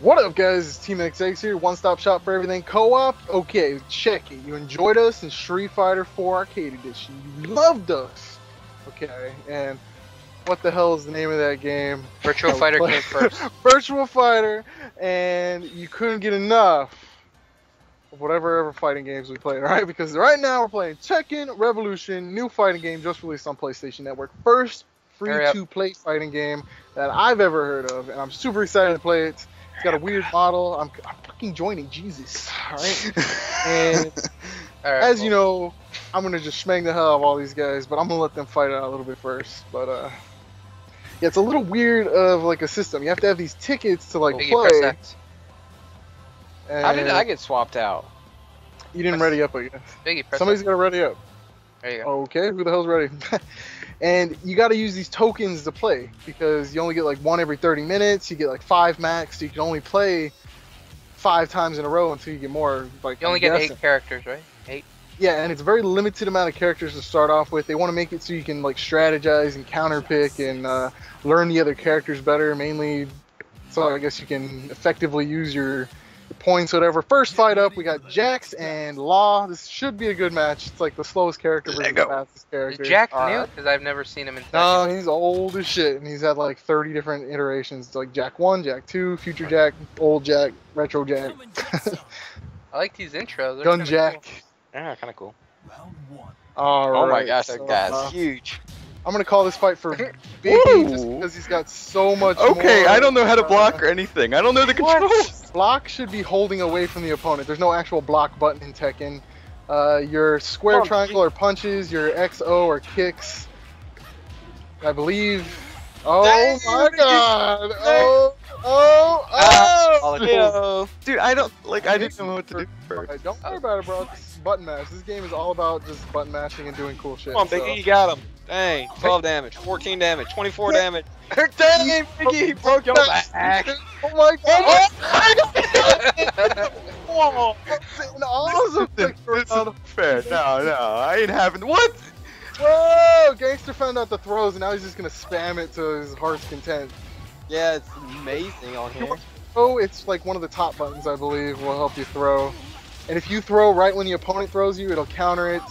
What up, guys? It's Team XX here, one stop shop for everything co op. Okay, check it. You enjoyed us in Street Fighter 4 Arcade Edition. You loved us. Okay, and what the hell is the name of that game? Virtual Oh, Fighter came first. Virtual Fighter, and you couldn't get enough of whatever ever fighting games we played, right? Because right now we're playing Tekken Revolution, new fighting game just released on PlayStation Network. First free to play fighting game that I've ever heard of, and I'm super excited to play it. It's got a weird model. I'm, I'm fucking joining Jesus, alright? and All right, as you know, I'm gonna just schmang the hell out of all these guys, but I'm gonna let them fight it out a little bit first. But uh, yeah, it's a little weird of like a system. You have to have these tickets to like play. How did I get swapped out? You didn't ready up, I guess. Somebody's gotta ready up. There you go. Okay, who the hell's ready? and you got to use these tokens to play because you only get like one every 30 minutes. You get like five max, so you can only play five times in a row until you get more. Like you only I'm get guessing. eight characters, right? Eight. Yeah, and it's a very limited amount of characters to start off with. They want to make it so you can like strategize and counter pick and uh, learn the other characters better. Mainly, so I guess you can effectively use your points, whatever. First fight up, we got Jax and Law. This should be a good match. It's like the slowest character versus the Lego. fastest Is character. Jack new? Alright. Because I've never seen him in. No, Tekken. he's old as shit, and he's had like 30 different iterations. It's like Jack 1, Jack 2, Future Jack, Old Jack, Retro Jack, I like these intros. They're Gun Jack. cool. Yeah, kind of cool. Round All oh my right, gosh, so, that guy's uh, huge. I'm gonna call this fight for Biggie just because he's got so much. Okay, more, I don't know how to uh, block or anything. I don't know the What? controls. Block should be holding away from the opponent. There's no actual block button in Tekken. Uh, your square, Come on, triangle are punches. Your XO are kicks. I believe. Oh Dang, my god! Oh, oh, Ah, oh! all the dude, I don't like. I didn't know what to do first. Don't worry about it, bro. It's button mash. This game is all about just button mashing and doing cool shit. Come on, so- you got him. Dang, 12 damage, 14 damage, 24 damage. Dang, Biggie, he broke your back. Oh my oh god! Oh, An awesome This kick for is round. fair. No, no, I ain't having. What? Whoa! Gangsta found out the throws, and now he's just gonna spam it to his heart's content. yeah, it's amazing on here. Oh, it's like one of the top buttons, I believe, will help you throw. And if you throw right when the opponent throws you, it'll counter it.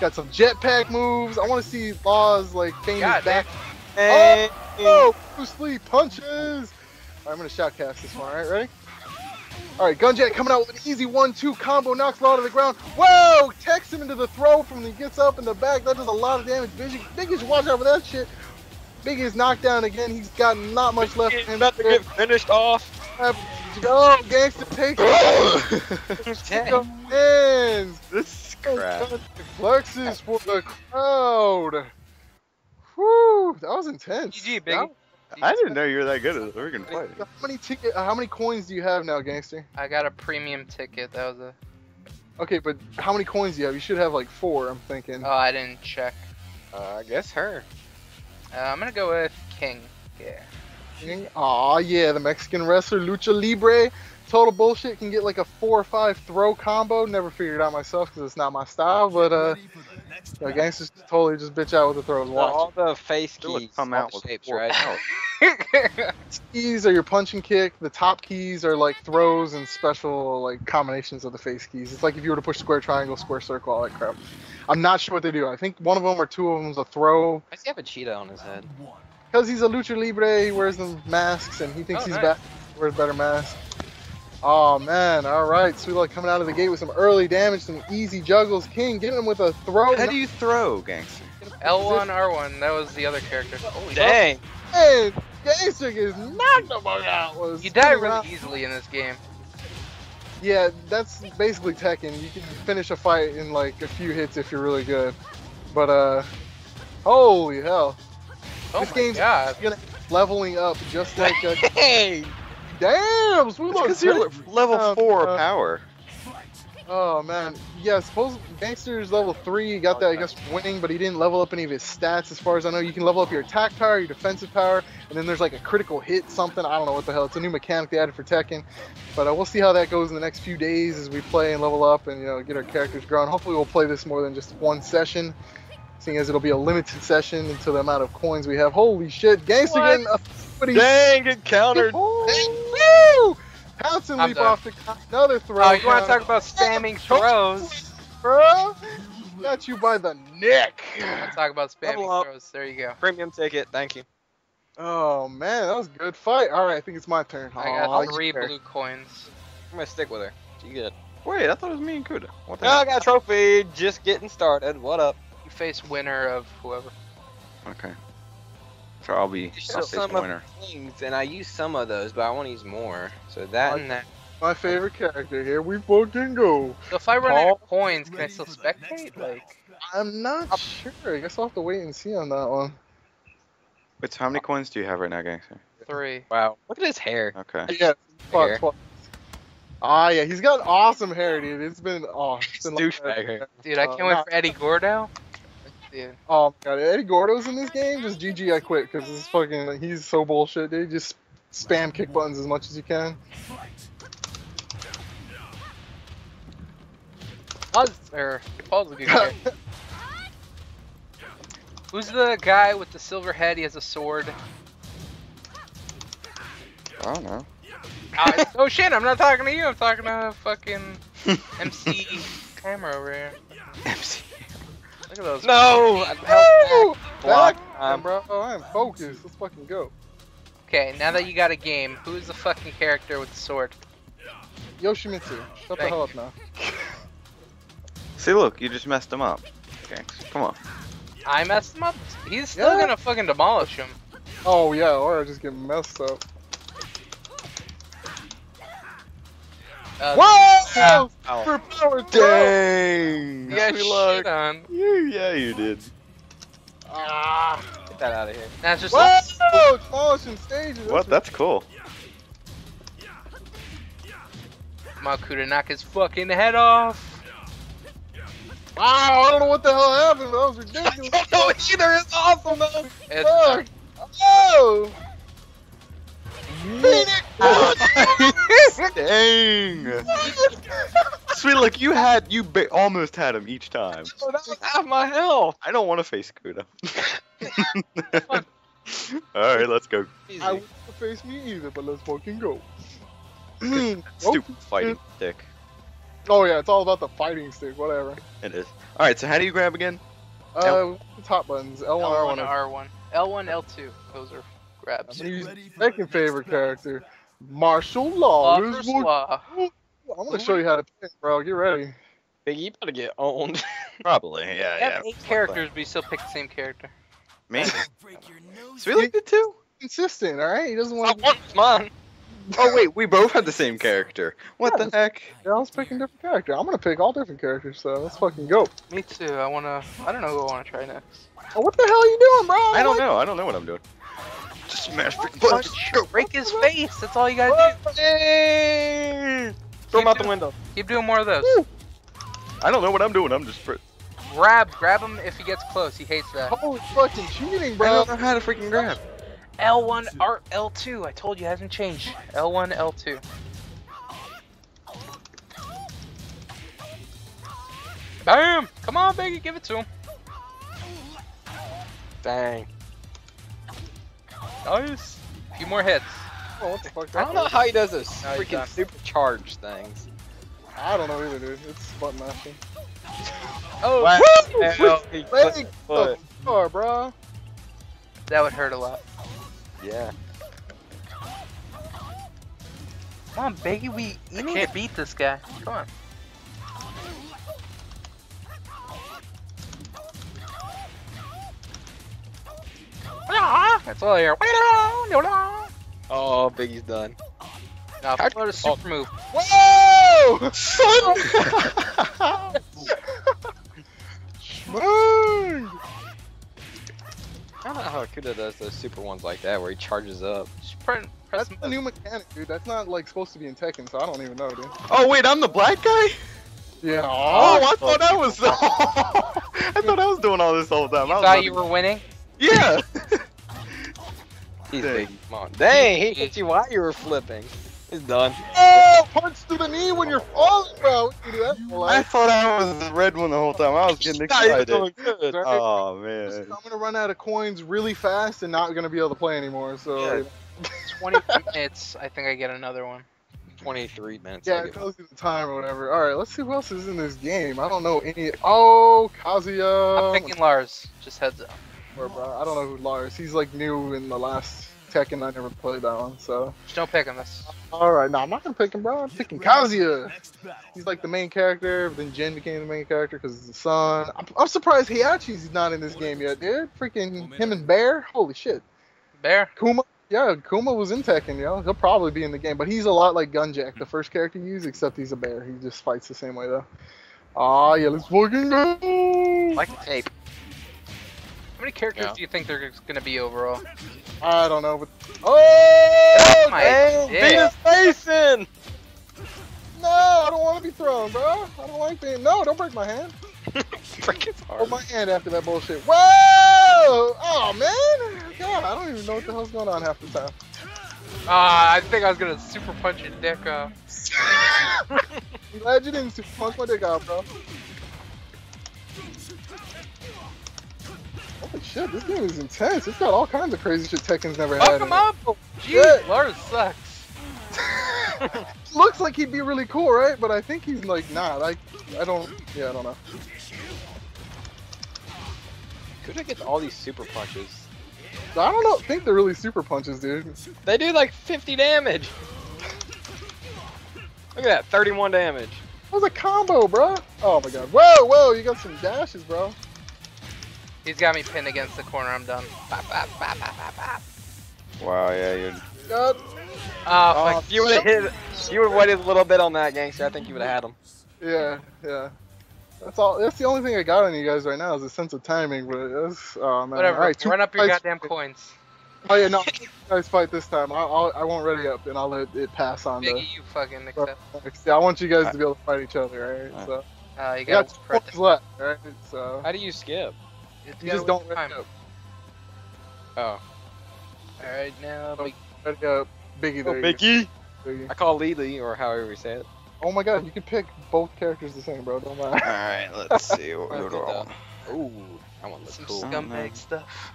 Got some jetpack moves. I want to see Laws like famous God, back. Hey, Oh, Bruce Lee punches. All right, I'm gonna shoutcast this one. All right, ready? All right, Gunjack coming out with an easy one-two combo, knocks Law to the ground. Whoa! Takes him into the throw from when he gets up in the back. That does a lot of damage. Big, Big is watch out for that shit. Big is knocked down again. He's got not much left in He's about to get finished off. Oh, Gangsta. Dang. Hands. this crap. Flexes for the crowd. Whew, that was intense. GG, That- Biggie. I didn't know you were that good at a freaking fight. How many ticket? How many coins do you have now, Gangsta? I got a premium ticket. That was a. Okay, but how many coins do you have? You should have like four. I'm thinking. Oh, I didn't check. Uh, I guess her. Uh, I'm gonna go with King. Yeah. King. Aw, yeah, the Mexican wrestler Lucha Libre. Total bullshit. Can get like a four or five throw combo. Never figured it out myself because it's not my style. But uh, yeah, gangsters totally just bitch out with the throws. Watch. All the face Still would keys, come out with shapes, right? power. keys are your punch and kick. The top keys are like throws and special like combinations of the face keys. It's like if you were to push square triangle, square circle, all that crap. I'm not sure what they do. I think one of them or two of them is a throw. Why does he have a cheetah on his head? Because he's a lucha libre, he wears the masks and he thinks Oh, he's nice. back. Wears better masks. Oh man, all right. Sweet Luck coming out of the gate with some early damage, some easy juggles. King getting him with a throw. How do you throw, Gangsta? L1, R1. That was the other character. Holy Dang. Man, Gangsta is knocked the fuck out. Was You die really around. easily in this game. Yeah, that's basically Tekken. You can finish a fight in like a few hits if you're really good. But uh, holy hell, Oh this my game's god. leveling up just like uh, Hey. Damn. Because you're level Um, four uh, power. Oh man, yeah. Suppose Gangsta's level three. He got that, I guess, winning, but he didn't level up any of his stats. As far as I know, you can level up your attack power, your defensive power, and then there's like a critical hit something. I don't know what the hell. It's a new mechanic they added for Tekken, but uh, we'll see how that goes in the next few days as we play and level up and you know get our characters growing. Hopefully, we'll play this more than just one session. seeing as it'll be a limited session until the amount of coins we have. Holy shit, Gangster What? getting a Dang, get countered. Woo! Crimson I'm leap done. off the another throw. Oh, you want to talk about spamming throws? bro? Got you by the neck. Talk about spamming throws. There you go. Premium ticket, thank you. Oh man, that was a good fight. All right, I think it's my turn. I got you three fair. blue coins. I'm gonna stick with her. You good? Wait, I thought it was me and Kuta. What the Oh, I got a trophy. Just getting started. What up? You face winner of whoever. Okay. So I'll be There's I'll still some the of winner. things, and I use some of those, but I want to use more. So that and that. My favorite character. Here we fucking go. So if I run out of coins, can I still spectate? Like, I'm not sure. I guess I'll have to wait and see on that one. Wait, so how many coins do you have right now, Gangsta? three. Wow. Look at his hair. Okay. Yeah, Hair. Ah, yeah, he's got awesome hair, dude. It's been oh, it's been like hair. Dude, I Uh, can't wait for Eddie Gordo. Dude, Oh my god, Eddie Gordo's in this game. Just GG, I quit because this fucking he's so bullshit, dude. Just spam kick buttons as much as you can. Pause, or Paul's a good guy. Who's the guy with the silver head? He has a sword. I don't know. Uh, oh shit! I'm not talking to you. I'm talking to fucking MC camera over here. MC. Look at those. No! Woo! Block. Back, Um, bro. I am focused. Let's fucking go. Okay, now that you got a game, who's the fucking character with the sword? Yoshimitsu, shut the hell up now. See, look, you just messed him up. Okay, Come on. I messed him up. He's still Yeah. gonna fucking demolish him. Oh yeah, or I just get messed up. Uh, Whoa! Ow. For power Dang! You got shit on. You, yeah, you did. Ah! Get that out of here. Now it's just Whoa! Demolishing stages. What? That's cool. Maku to knock his fucking head off. Wow! I don't know what the hell happened. That was ridiculous. no, either is awesome though. It's Fuck. Oh! Phoenix! Dang! Sweet, look, you had, you ba- almost had him each time. Oh, that was half my health. I don't want to face Kuta. Alright, let's go. Easy. I wouldn't face me either, but let's fucking go. Stupid fighting stick. Oh yeah, it's all about the fighting stick, whatever. It is. Alright, so how do you grab again? Uh, L- the top buttons, L1, L1, R1. R1. L1, L2. Those are grabs. gonna second favorite character, Marshall Law. Law This versus law. I'm gonna show you how to pick, bro. Get ready. Biggie, you better get owned. Probably, yeah, You yeah. eight characters, but you still pick the same character. Me? Sweet Luck did too? Consistent, all right. He doesn't I want. to... want mine. Oh wait, we both had the same character. What the heck? Yeah, I was picking different character. I'm gonna pick all different characters, so let's fucking go. Me too. I wanna. I don't know who I wanna try next. Oh, what the hell are you doing, bro? I don't What? know. I don't know what I'm doing. Just smash freaking buttons. Go. Break his face. That's all you gotta Hey! Throw him out the window. do. Keep doing more of those. Woo. I don't know what I'm doing. I'm just. Fr- Grab, grab him if he gets close. He hates that. Holy fucking cheating, I bro. don't know how to freaking grab. L1, R, L2. I told you, it hasn't changed. L1, L2. Bam! Come on, baby, give it to him. Dang. Nice. A few more hits. Oh, what the fuck? I don't know how he does those No, freaking done. supercharged things. I don't know either, dude. It's button mashing. Oh, Wow. woo! Hell, he put Leg his foot. Oh, bro. That would hurt a lot. Yeah. Come on, Biggie, we you need to beat this guy. Come on. That's all I hear. Oh, Biggie's done. Now, How- throw the super move. Oh. Whoa! Son! Oh. Smooth! I don't know how Kuta does those super ones like that where he charges up. Press, press That's a new mechanic, dude. That's not like supposed to be in Tekken, so I don't even know, dude. oh wait, I'm the black guy. Yeah. Oh, I thought I was. I thought I was doing all this all the time. I thought you to- were winning? Yeah. He's Dang. big. Come on. Dang, he hit you while you were flipping. He's done. Oh, punch to the knee when you're falling, bro. You do that I thought I was the red one the whole time. I was getting excited. doing good. Oh man. I'm gonna run out of coins really fast and not gonna be able to play anymore. So Yeah. 20 minutes, I think I get another one. 23 minutes. Yeah, I it tells you the time or whatever. All right, let's see who else is in this game. I don't know any. Oh, Kazuya. I'm picking Lars. Just heads up. Or, bro, I don't know who Lars. He's like new in the last Tekken. I never played that one, so. Just don't pick him. That's All right, no, I'm not gonna pick him, bro. I'm picking Kazuya. He's like the main character, but then Jin became the main character because it's the son. I'm, I'm surprised Heihachi's not in this game yet, dude. Freaking him and Bear. Holy shit. Bear. Kuma. Yeah, Kuma was in Tekken, yo. He'll probably be in the game, but he's a lot like Gunjack, the first character you use, except he's a bear. He just fights the same way though. Ah, yeah, let's fucking go. Like tape. How many characters Yeah. do you think there's gonna be overall? I don't know, but oh, my damn. dick. Beat his no, I don't want to be thrown, bro. I don't like being. No, don't break my hand. Freaking Hold hard. my hand after that bullshit. Whoa! Oh man, God, I don't even know what the hell's going on half the time. Ah, I think I was gonna super punch your dick off. I'm glad you didn't super punch my dick out, bro. Shit, this game is intense. It's got all kinds of crazy shit Tekken's never had. Fuck in him it. up! Jeez, Yeah. Lars sucks. Looks like he'd be really cool, right? But I think he's like not. I, I don't. Yeah, I don't know. Kuta gets all these super punches. I don't know. Think they're really super punches, dude. They do like 50 damage. Look at that, 31 damage. That was a combo, bro. Oh my god. Whoa, whoa, you got some dashes, bro. He's got me pinned against the corner. I'm done. Bop, bop, bop, bop, bop, bop. Wow, yeah, you're. God. Oh, Oh, fuck. If you would have hit, you would have waited a little bit on that Gangsta. I think you would have had him. Yeah, yeah. That's all. That's the only thing I got on you guys right now is a sense of timing. But that's oh man. Whatever. All right, Run up your fights- goddamn coins. Oh yeah, no. you guys fight this time. I, I'll, I won't ready up, and I'll let it pass on to. Biggie, you fucking accept. Yeah, I want you guys to be able to fight each other, right? So Uh, you you got got two points left, alright? So How do you skip? You just don't ready up. Oh. Alright, now, big Ready up, Biggie. Oh, There you go, Biggie. I call Lili, or however we say it. Oh my God, you can pick both characters the same, bro. Don't mind. Alright, let's see. What That's we good, do. though. Ooh, I want to some look cool. scum- scumbag stuff.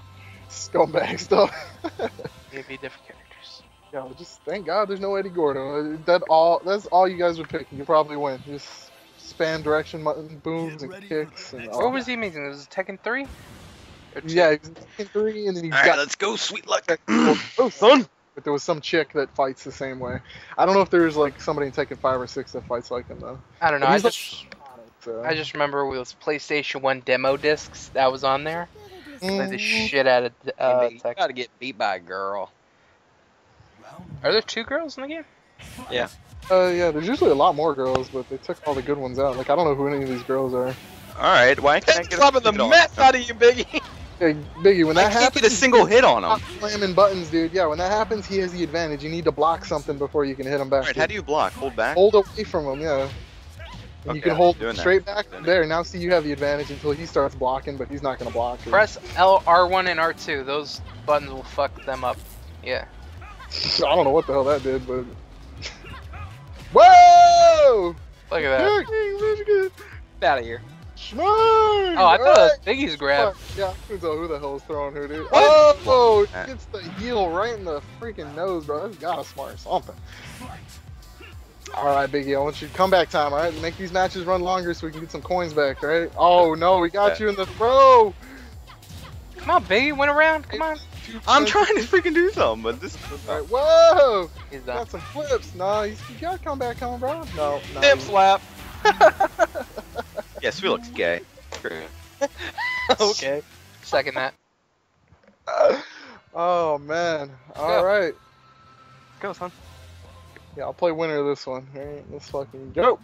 Scumbag stuff. Maybe different characters. Yeah, just thank God there's no Eddie Gordo. That all. That's all you guys would pick. You probably win. Just spam direction button booms and kicks and. What was he amazing? Was it Tekken 3? Yeah, he was in Tekken three, and then he Alright, got let's go, sweet luck. oh son. But there was some chick that fights the same way. I don't know if there's like somebody in Tekken five or six that fights like him though. I don't know. I he's like- just, So. I just remember with was PlayStation 1 demo discs that was on there. Like the Mm, shit out of uh, you Tekken. gotta get beat by a girl. Are there two girls in the game? Uh, yeah, there's usually a lot more girls, but they took all the good ones out. Like I don't know who any of these girls are. Alright, why can't I That's get slapping a the mess out of you, Biggie. Hey, Biggie, when I that can't happens, get a single hit on him. slamming buttons, dude. Yeah, when that happens, he has the advantage. You need to block something before you can hit him back. Alright, how do you block? Hold back? hold away from him? Yeah. And you can hold doing that. straight back there. Now, see, you have the advantage until he starts blocking, but he's not gonna block. dude. Press L, R1, and R2. Those buttons will fuck them up. Yeah. I don't know what the hell that did, but. Whoa! Look at that. Get out of here. Schmine! Oh, I thought it was Biggie's grab. Fuck, Yeah, I couldn't who the hell's throwing who, dude. What? Oh, it gets the heel right in the freaking nose, bro. That's gotta smart something. All right, Biggie, I want you to come back time, all right? Make these matches run longer so we can get some coins back, all right? Oh, no, we got Okay. you in the throw. Come on, Biggie, went around. Come on. I'm trying to freaking do something, but this. All right, whoa! He's done. Got some flips. No, you, you gotta come back home, bro. No, no. Hip slap. yes, we looks gay. okay. Second that. Oh, man. All Go. right. Go, son. Yeah, I'll play winner of this one. All right, let's fucking go.